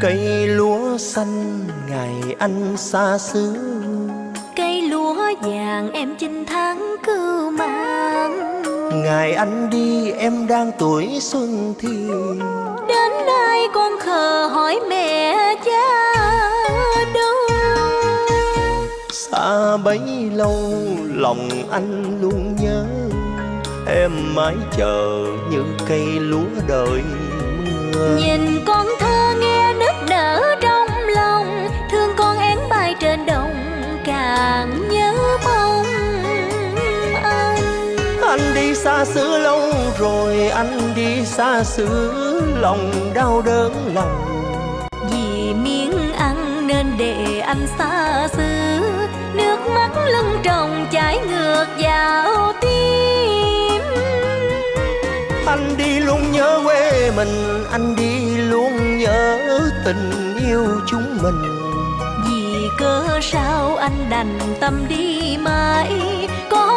cây lúa xanh ngày anh xa xứ. Cây lúa vàng em chinh tháng cưu mang. Ngày anh đi em đang tuổi xuân thì. Đến nay con khờ hỏi mẹ cha đâu. Xa bấy lâu lòng anh luôn nhớ. Em mãi chờ như cây lúa đợi mưa. Nhìn càng nhớ mong anh. Anh đi xa xứ lâu rồi anh đi xa xứ lòng đau đớn lòng. Vì miếng ăn nên để anh xa xứ nước mắt lưng tròng chảy ngược vào tim. Anh đi luôn nhớ quê mình anh đi luôn nhớ tình yêu chúng mình cớ sao anh đành tâm đi mãi? Có